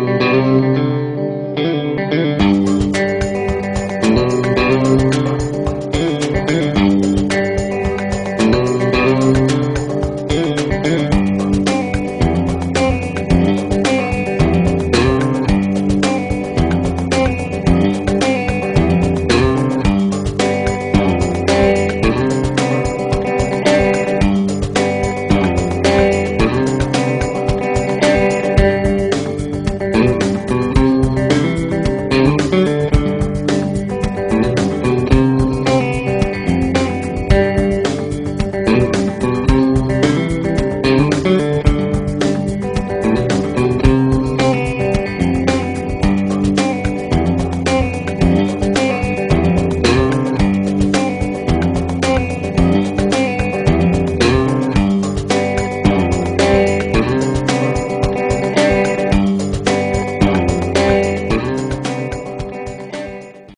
Música